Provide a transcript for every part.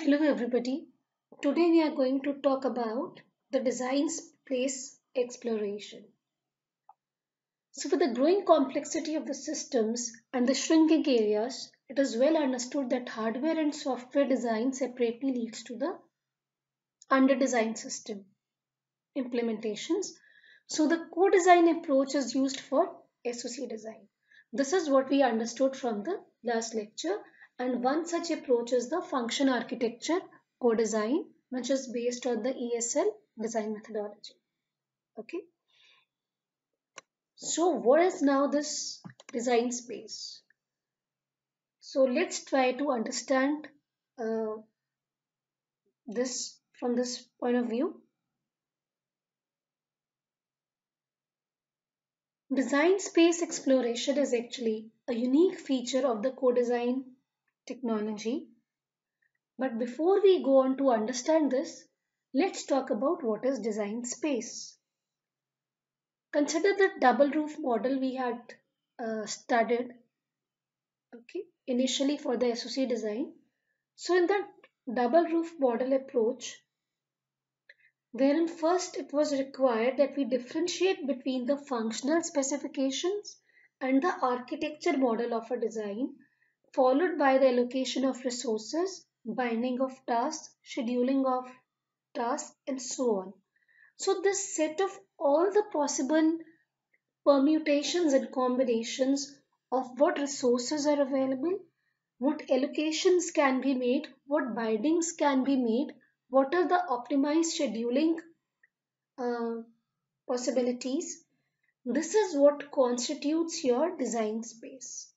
Hello everybody. Today we are going to talk about the design space exploration. So for the growing complexity of the systems and the shrinking areas, it is well understood that hardware and software design separately leads to the under design system implementations. So the co-design approach is used for SOC design. This is what we understood from the last lecture and one such approach is the function architecture co-design which is based on the ESL design methodology. Okay. So what is now this design space? So let's try to understand uh, this from this point of view. Design space exploration is actually a unique feature of the co-design technology. But before we go on to understand this, let's talk about what is design space. Consider the double roof model we had uh, studied okay, initially for the SOC design. So in that double roof model approach, wherein first it was required that we differentiate between the functional specifications and the architecture model of a design followed by the allocation of resources, binding of tasks, scheduling of tasks, and so on. So this set of all the possible permutations and combinations of what resources are available, what allocations can be made, what bindings can be made, what are the optimized scheduling uh, possibilities. This is what constitutes your design space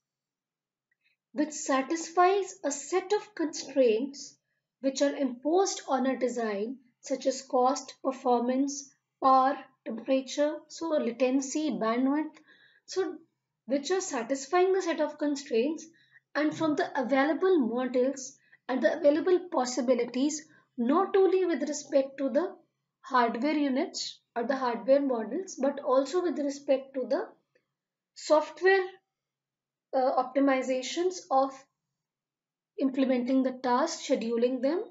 which satisfies a set of constraints which are imposed on a design such as cost, performance, power, temperature, so latency, bandwidth, so which are satisfying the set of constraints and from the available models and the available possibilities not only with respect to the hardware units or the hardware models but also with respect to the software uh, optimizations of implementing the task, scheduling them.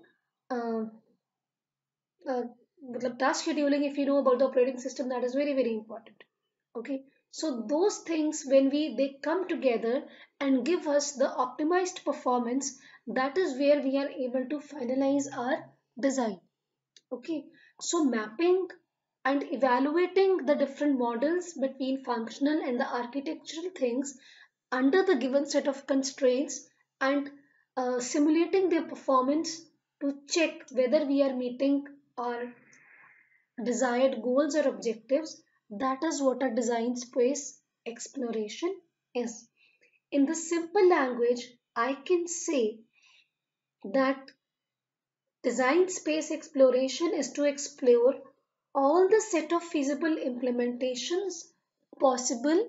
Uh, uh, task scheduling, if you know about the operating system, that is very, very important. Okay. So those things, when we they come together and give us the optimized performance, that is where we are able to finalize our design. Okay. So mapping and evaluating the different models between functional and the architectural things under the given set of constraints and uh, simulating their performance to check whether we are meeting our desired goals or objectives. That is what a design space exploration is. In the simple language, I can say that design space exploration is to explore all the set of feasible implementations possible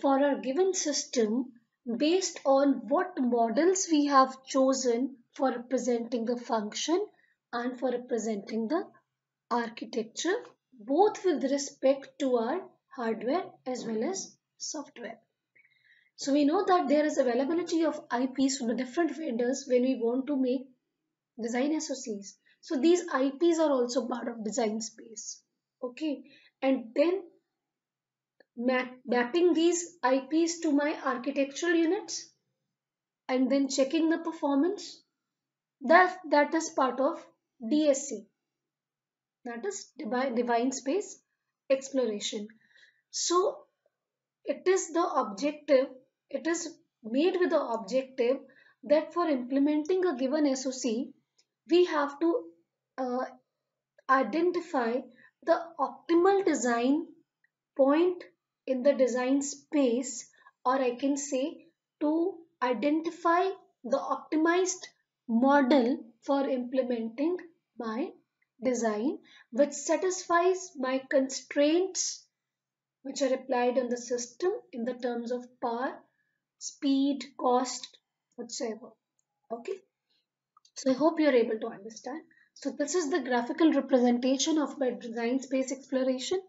for our given system based on what models we have chosen for representing the function and for representing the architecture both with respect to our hardware as well as software. So we know that there is availability of IPs from the different vendors when we want to make design SOCs. So these IPs are also part of design space. Okay. And then map, mapping these IPs to my architectural units and then checking the performance that that is part of DSE that is Design space exploration. So it is the objective it is made with the objective that for implementing a given SOC we have to uh, identify the optimal design point in the design space or I can say to identify the optimized model for implementing my design which satisfies my constraints which are applied on the system in the terms of power, speed, cost, whatsoever. Okay. So I hope you're able to understand. So this is the graphical representation of my design space exploration.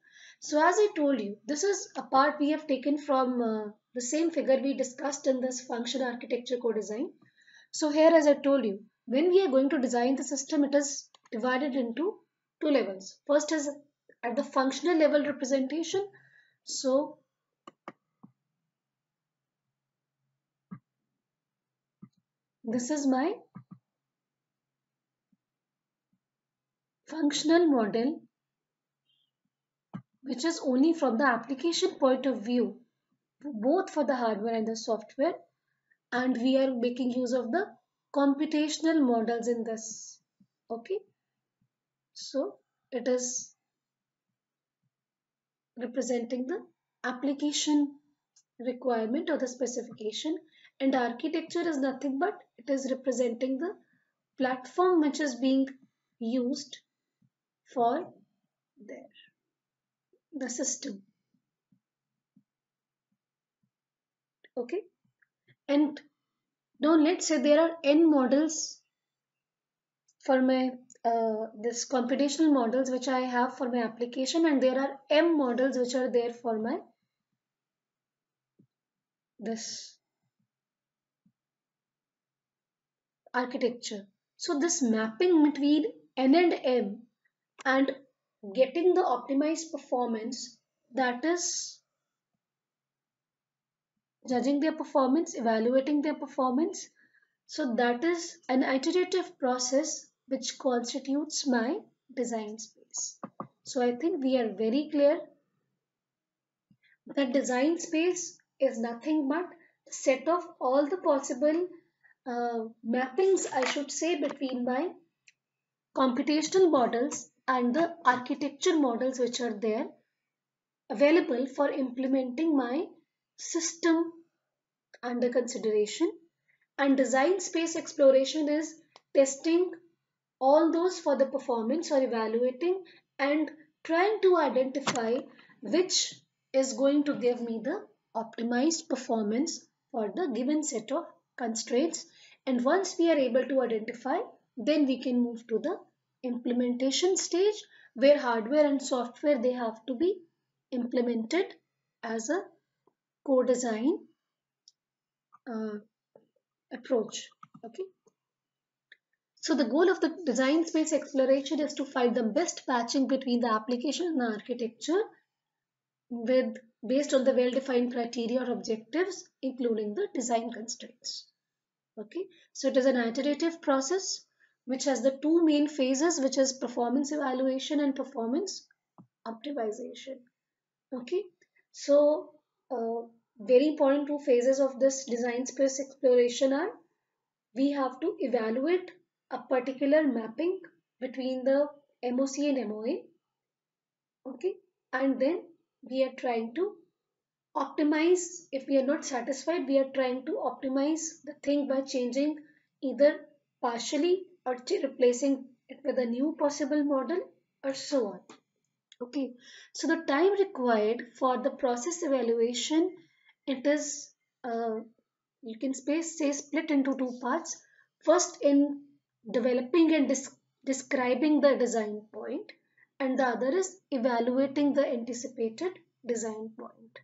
So as I told you, this is a part we have taken from uh, the same figure we discussed in this function architecture co-design. So here as I told you, when we are going to design the system, it is divided into two levels. First is at the functional level representation. So this is my functional model which is only from the application point of view both for the hardware and the software and we are making use of the computational models in this. Okay? So it is representing the application requirement or the specification and architecture is nothing but it is representing the platform which is being used for there the system okay and now let's say there are n models for my uh, this computational models which I have for my application and there are m models which are there for my this architecture. So this mapping between n and m and getting the optimized performance that is judging their performance, evaluating their performance. So that is an iterative process which constitutes my design space. So I think we are very clear that design space is nothing but the set of all the possible uh, mappings I should say between my computational models and the architecture models which are there available for implementing my system under consideration. And design space exploration is testing all those for the performance or evaluating and trying to identify which is going to give me the optimized performance for the given set of constraints. And once we are able to identify then we can move to the implementation stage where hardware and software they have to be implemented as a co-design uh, approach okay? So the goal of the design space exploration is to find the best matching between the application and the architecture with based on the well-defined criteria or objectives including the design constraints okay? So it is an iterative process which has the two main phases which is performance evaluation and performance optimization. Okay? So uh, very important two phases of this design space exploration are we have to evaluate a particular mapping between the MOC and MOA okay? And then we are trying to optimize if we are not satisfied we are trying to optimize the thing by changing either partially or replacing it with a new possible model or so on. Okay so the time required for the process evaluation it is uh, you can space say split into two parts. First in developing and describing the design point and the other is evaluating the anticipated design point.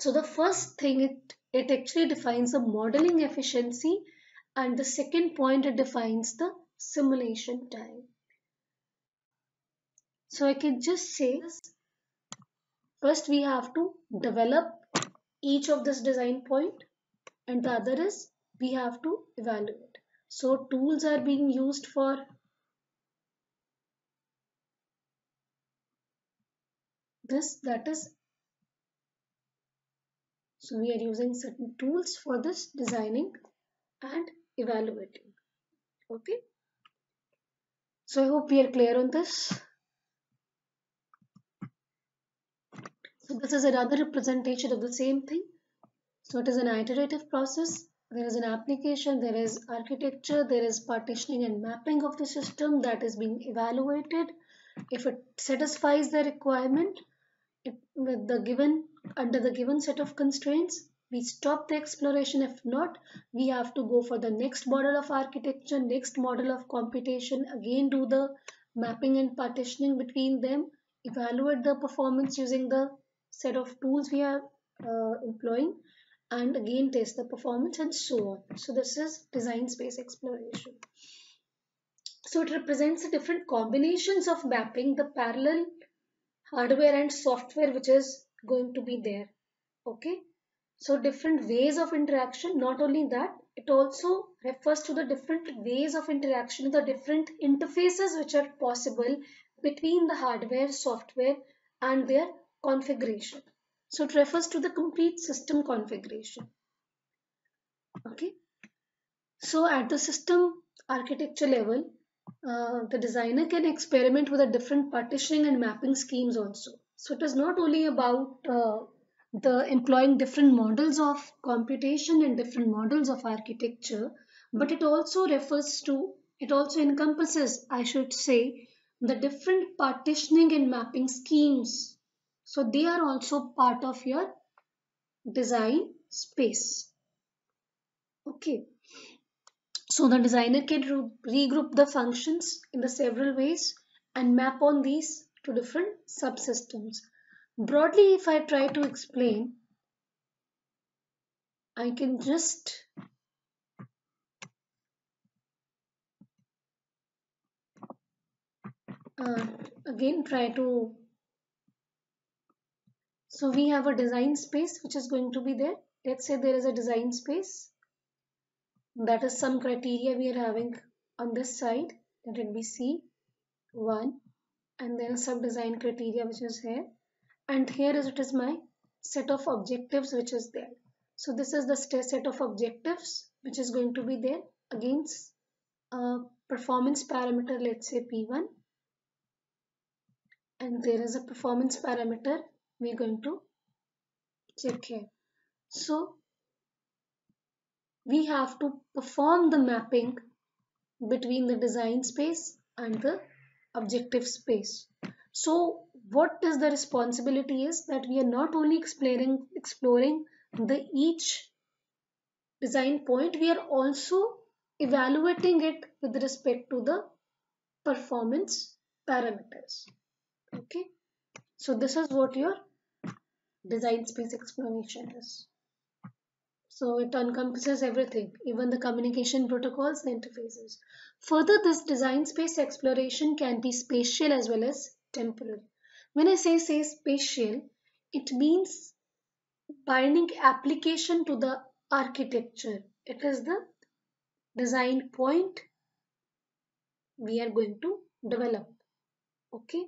So the first thing it it actually defines the modeling efficiency and the second point defines the simulation time so i can just say first we have to develop each of this design point and the other is we have to evaluate. So tools are being used for this that is so we are using certain tools for this designing and evaluating okay so I hope we are clear on this So this is another representation of the same thing. So it is an iterative process. There is an application, there is architecture, there is partitioning and mapping of the system that is being evaluated. If it satisfies the requirement it, with the given under the given set of constraints, we stop the exploration. If not, we have to go for the next model of architecture, next model of computation, again do the mapping and partitioning between them, evaluate the performance using the set of tools we are uh, employing and again test the performance and so on. So this is design space exploration. So it represents the different combinations of mapping the parallel hardware and software which is going to be there. Okay. So different ways of interaction. Not only that, it also refers to the different ways of interaction, the different interfaces which are possible between the hardware, software and their configuration. So it refers to the complete system configuration. Okay. So at the system architecture level, uh, the designer can experiment with the different partitioning and mapping schemes also. So it is not only about uh, the employing different models of computation and different models of architecture, but it also refers to, it also encompasses, I should say, the different partitioning and mapping schemes. So they are also part of your design space. Okay. So the designer can regroup the functions in the several ways and map on these to different subsystems. Broadly, if I try to explain, I can just uh, again try to so we have a design space which is going to be there. Let's say there is a design space. That is some criteria we are having on this side. Let it be C1 and then sub design criteria which is here and here is it is my set of objectives which is there. So this is the set of objectives which is going to be there against a performance parameter let's say P1 and there is a performance parameter we're going to check here. So we have to perform the mapping between the design space and the objective space. So what is the responsibility is that we are not only exploring, exploring the each design point, we are also evaluating it with respect to the performance parameters. Okay. So this is what your design space explanation is. So it encompasses everything, even the communication protocols, the interfaces. Further, this design space exploration can be spatial as well as temporal. When I say, say spatial, it means binding application to the architecture. It is the design point we are going to develop. Okay.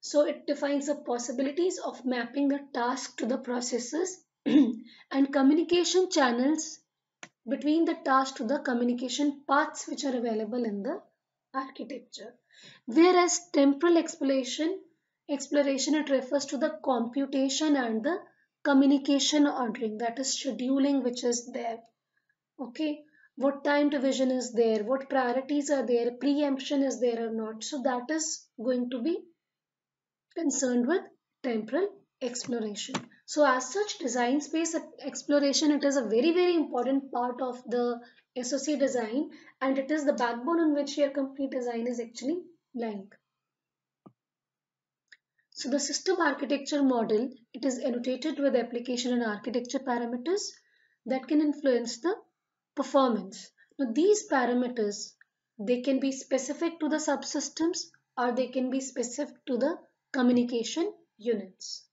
So it defines the possibilities of mapping the task to the processes and communication channels between the task to the communication paths which are available in the architecture. Whereas temporal exploration, exploration it refers to the computation and the communication ordering that is scheduling which is there. Okay, what time division is there, what priorities are there, preemption is there or not. So that is going to be concerned with temporal exploration. So as such design space exploration it is a very very important part of the SOC design and it is the backbone on which your complete design is actually lying. So the system architecture model it is annotated with application and architecture parameters that can influence the performance. Now these parameters they can be specific to the subsystems or they can be specific to the communication units.